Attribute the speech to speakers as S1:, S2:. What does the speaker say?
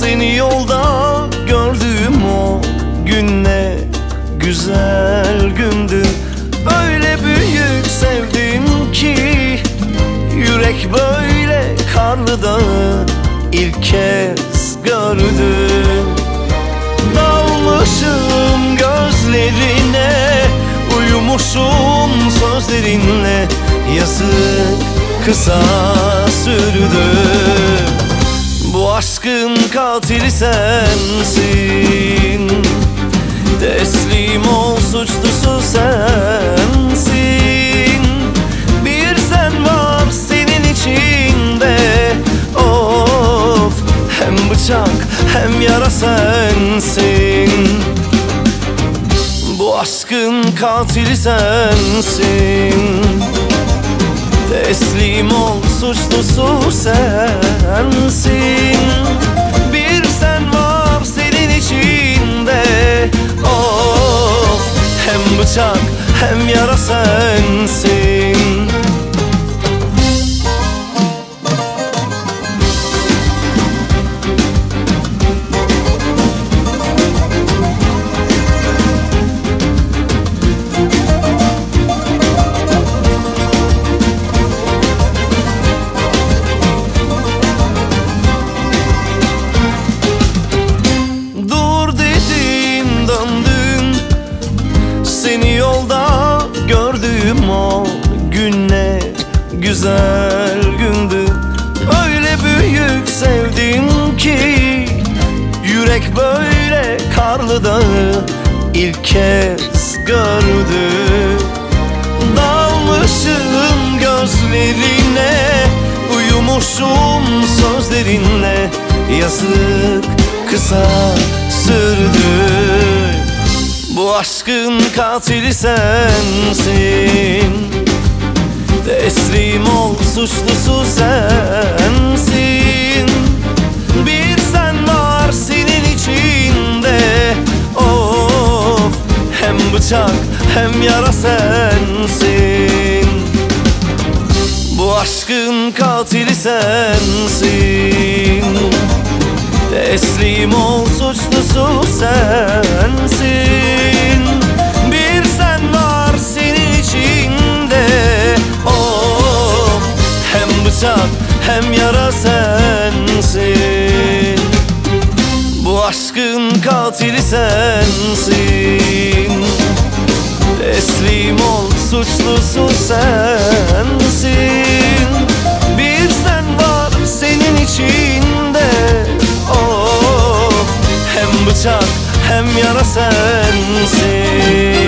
S1: Seni yolda gördüğüm o gün ne güzel gündü. Böyle büyük sevdim ki Yürek böyle karlı dağı ilk kez gördü. Dalmışım gözlerine Uyumuşum sözlerinle Yazık kısa sürdü. Bu aşkın katili sensin. Teslim ol suçlusu sensin. Bir sen var senin içinde. Of hem bıçak hem yara sensin. Bu aşkın katili sensin. Teslim ol suçlusu sensin hem bıçak hem yara sensin gördüğüm o gün ne güzel gündü. Öyle büyük sevdim ki Yürek böyle karlı dağı ilk kez gördü. Dalmışım gözlerine Uyumuşum sözlerinle. Yazık kısa sürdü Bu aşkın katili sensin. Teslim ol suçlusu sensin. Bir sen var senin içinde. Of hem bıçak hem yara sensin. Bu aşkın katili sensin. Teslim ol suçlusu sensin bıçak hem yara sensin. Bu aşkın katili sensin. Teslim ol suçlusu sensin. Bir sen var senin içinde. Oh, Hem bıçak hem yara sensin.